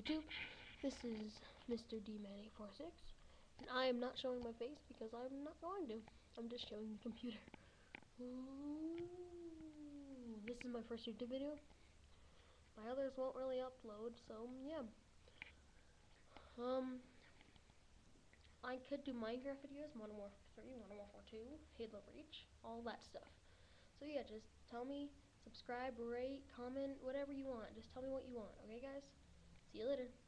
YouTube. This is Mr. D-Man846, and I am not showing my face because I'm not going to. I'm just showing the computer. Ooh, this is my first YouTube video. My others won't really upload, so yeah. Um, I could do Minecraft videos, Modern Warfare 3, Modern Warfare 2, Halo Reach, all that stuff. So yeah, just tell me, subscribe, rate, comment, whatever you want. Just tell me what you want, okay guys? See you later.